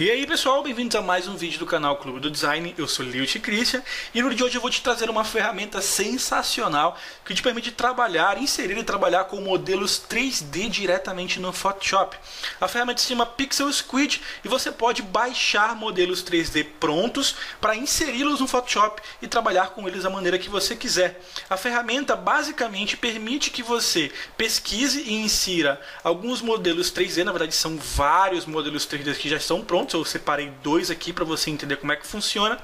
E aí pessoal, bem-vindos a mais um vídeo do canal Clube do Design, eu sou Lilt Christian e no vídeo de hoje eu vou te trazer uma ferramenta sensacional que te permite trabalhar, inserir e trabalhar com modelos 3D diretamente no Photoshop. A ferramenta se chama Pixel Squid e você pode baixar modelos 3D prontos para inseri-los no Photoshop e trabalhar com eles da maneira que você quiser. A ferramenta basicamente permite que você pesquise e insira alguns modelos 3D, na verdade são vários modelos 3D que já estão prontos, eu separei dois aqui para você entender como é que funciona.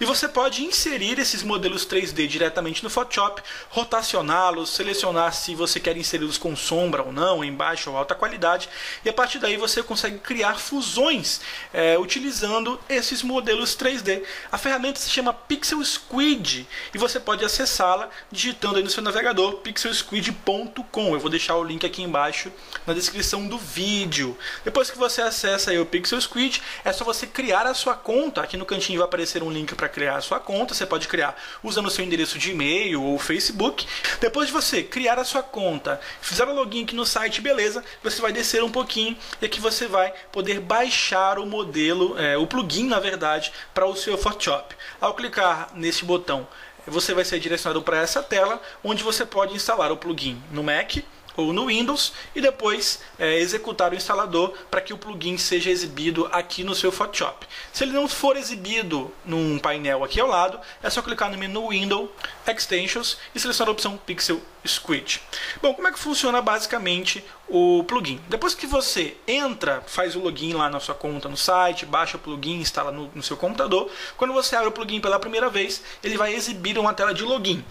E você pode inserir esses modelos 3D diretamente no Photoshop, rotacioná-los, selecionar se você quer inseri-los com sombra ou não, em baixa ou alta qualidade, e a partir daí você consegue criar fusões é, utilizando esses modelos 3D. A ferramenta se chama Pixel Squid e você pode acessá-la digitando aí no seu navegador pixelsquid.com. Eu vou deixar o link aqui embaixo na descrição do vídeo. Depois que você acessa aí o Pixel Squid, é só você criar a sua conta. Aqui no cantinho vai aparecer um link para criar a sua conta. Você pode criar usando o seu endereço de e-mail ou Facebook. Depois de você criar a sua conta, fizer o login aqui no site, beleza, você vai descer um pouquinho e aqui você vai poder baixar o modelo, é, o plugin na verdade, para o seu Photoshop. Ao clicar nesse botão, você vai ser direcionado para essa tela, onde você pode instalar o plugin no Mac ou no Windows e depois é, executar o instalador para que o plugin seja exibido aqui no seu Photoshop. Se ele não for exibido num painel aqui ao lado, é só clicar no menu Window, Extensions e selecionar a opção Pixel Squid. Bom, como é que funciona basicamente o plugin? Depois que você entra, faz o login lá na sua conta no site, baixa o plugin, instala no, no seu computador, quando você abre o plugin pela primeira vez, ele vai exibir uma tela de login.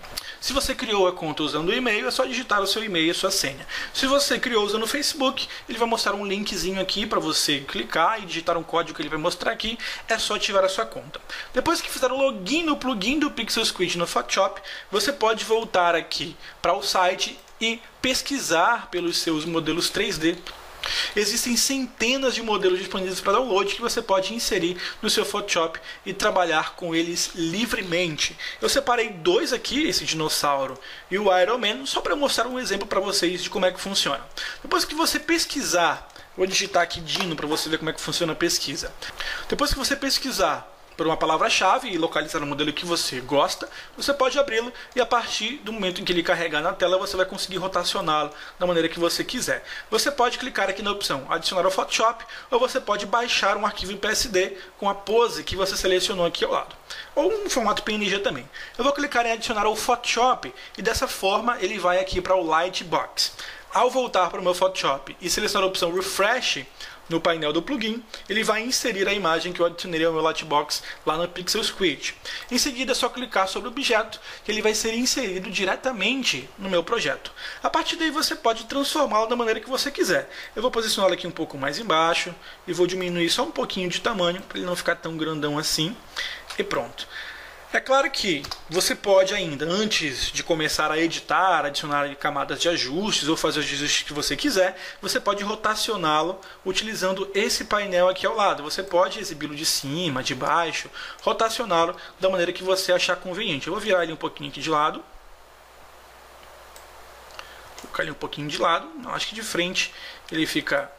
Se você criou a conta usando o e-mail, é só digitar o seu e-mail e a sua senha. Se você criou usando o Facebook, ele vai mostrar um linkzinho aqui para você clicar e digitar um código que ele vai mostrar aqui. É só ativar a sua conta. Depois que fizer o login no plugin do Pixel Squid no Photoshop, você pode voltar aqui para o site e pesquisar pelos seus modelos 3D Existem centenas de modelos disponíveis para download que você pode inserir no seu Photoshop e trabalhar com eles livremente. Eu separei dois aqui, esse dinossauro e o Iron Man, só para mostrar um exemplo para vocês de como é que funciona. Depois que você pesquisar, vou digitar aqui Dino para você ver como é que funciona a pesquisa. Depois que você pesquisar por uma palavra-chave e localizar o modelo que você gosta, você pode abri-lo e a partir do momento em que ele carregar na tela, você vai conseguir rotacioná-lo da maneira que você quiser. Você pode clicar aqui na opção adicionar ao Photoshop ou você pode baixar um arquivo em PSD com a pose que você selecionou aqui ao lado. Ou um formato PNG também. Eu vou clicar em adicionar ao Photoshop e dessa forma ele vai aqui para o Lightbox. Ao voltar para o meu Photoshop e selecionar a opção Refresh, no painel do plugin, ele vai inserir a imagem que eu adicionei ao meu Lightbox lá no Pixel Squid. Em seguida é só clicar sobre o objeto que ele vai ser inserido diretamente no meu projeto. A partir daí você pode transformá-lo da maneira que você quiser. Eu vou posicioná-lo aqui um pouco mais embaixo e vou diminuir só um pouquinho de tamanho para ele não ficar tão grandão assim. E pronto. É claro que você pode ainda, antes de começar a editar, adicionar camadas de ajustes ou fazer os ajustes que você quiser, você pode rotacioná-lo utilizando esse painel aqui ao lado. Você pode exibi-lo de cima, de baixo, rotacioná-lo da maneira que você achar conveniente. Eu vou virar ele um pouquinho aqui de lado. Colocar ele um pouquinho de lado. Acho que de frente ele fica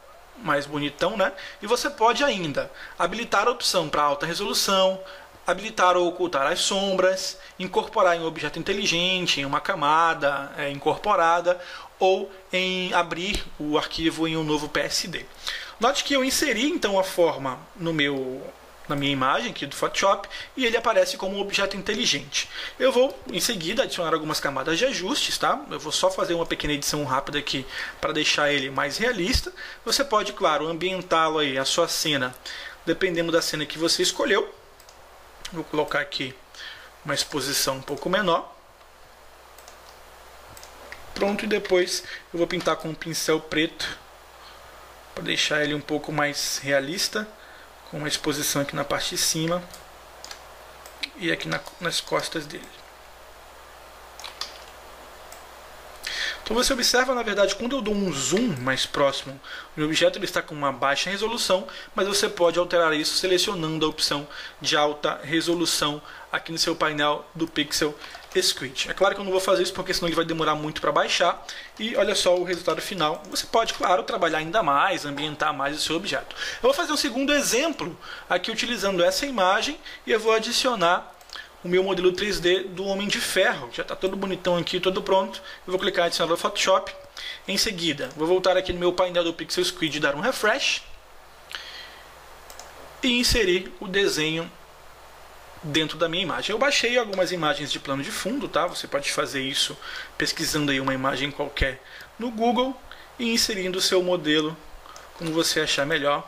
mais bonitão, né? E você pode ainda habilitar a opção para alta resolução, habilitar ou ocultar as sombras, incorporar em um objeto inteligente, em uma camada é, incorporada ou em abrir o arquivo em um novo PSD. Note que eu inseri então a forma no meu na minha imagem aqui do Photoshop e ele aparece como um objeto inteligente. Eu vou em seguida adicionar algumas camadas de ajustes, tá? Eu vou só fazer uma pequena edição rápida aqui para deixar ele mais realista. Você pode, claro, ambientá-lo aí a sua cena, dependendo da cena que você escolheu. Vou colocar aqui uma exposição um pouco menor. Pronto, e depois eu vou pintar com um pincel preto para deixar ele um pouco mais realista, com uma exposição aqui na parte de cima e aqui na, nas costas dele. Então você observa, na verdade, quando eu dou um zoom mais próximo, o objeto ele está com uma baixa resolução, mas você pode alterar isso selecionando a opção de alta resolução aqui no seu painel do Pixel Squid. É claro que eu não vou fazer isso porque senão ele vai demorar muito para baixar. E olha só o resultado final. Você pode, claro, trabalhar ainda mais, ambientar mais o seu objeto. Eu vou fazer um segundo exemplo aqui utilizando essa imagem e eu vou adicionar o meu modelo 3D do Homem de Ferro. Já está todo bonitão aqui, todo pronto. Eu vou clicar em adicionar no Photoshop. Em seguida, vou voltar aqui no meu painel do Pixel Squid e dar um refresh. E inserir o desenho dentro da minha imagem. Eu baixei algumas imagens de plano de fundo, tá? Você pode fazer isso pesquisando aí uma imagem qualquer no Google e inserindo o seu modelo como você achar melhor.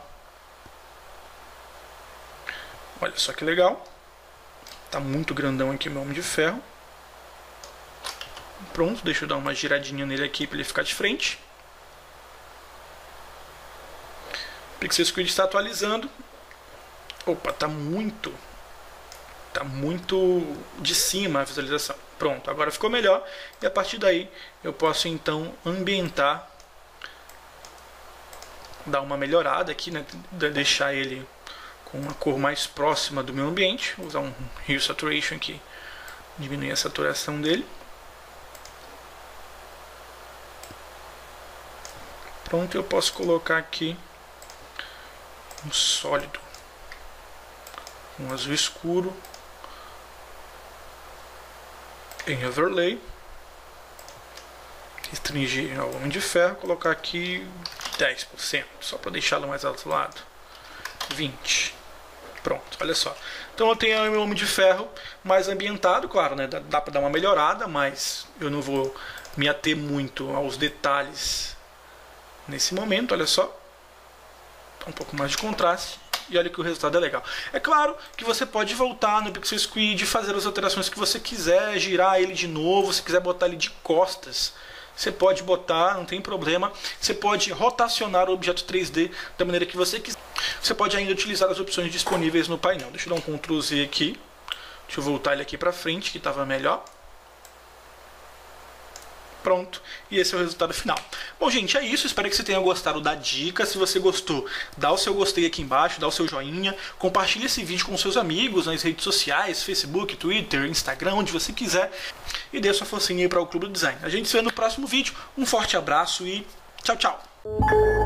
Olha só que legal. Tá muito grandão aqui meu Homem de Ferro. Pronto, deixa eu dar uma giradinha nele aqui para ele ficar de frente. O Pixel Squid está atualizando. Opa, tá muito tá muito de cima a visualização. Pronto, agora ficou melhor e a partir daí eu posso então ambientar, dar uma melhorada aqui, né, deixar ele com uma cor mais próxima do meu ambiente, Vou usar um Hue Saturation aqui, diminuir a saturação dele. Pronto, eu posso colocar aqui um sólido, um azul escuro em overlay, restringir ao Homem de Ferro, colocar aqui 10%, só para deixá-lo mais alto lado. 20. Pronto, olha só. Então eu tenho o meu Homem de Ferro mais ambientado, claro, né? Dá, dá para dar uma melhorada, mas eu não vou me ater muito aos detalhes nesse momento, olha só. Um pouco mais de contraste e olha que o resultado é legal. É claro que você pode voltar no Pixel Squid, fazer as alterações que você quiser, girar ele de novo, se quiser botar ele de costas, você pode botar, não tem problema. Você pode rotacionar o objeto 3D da maneira que você quiser. Você pode ainda utilizar as opções disponíveis no painel. Deixa eu dar um Ctrl Z aqui. Deixa eu voltar ele aqui para frente, que estava melhor. Pronto, e esse é o resultado final. Bom, gente, é isso. Espero que você tenha gostado da dica. Se você gostou, dá o seu gostei aqui embaixo, dá o seu joinha, compartilhe esse vídeo com seus amigos nas redes sociais, Facebook, Twitter, Instagram, onde você quiser. E dê sua forcinha aí para o Clube do Design. A gente se vê no próximo vídeo. Um forte abraço e tchau, tchau.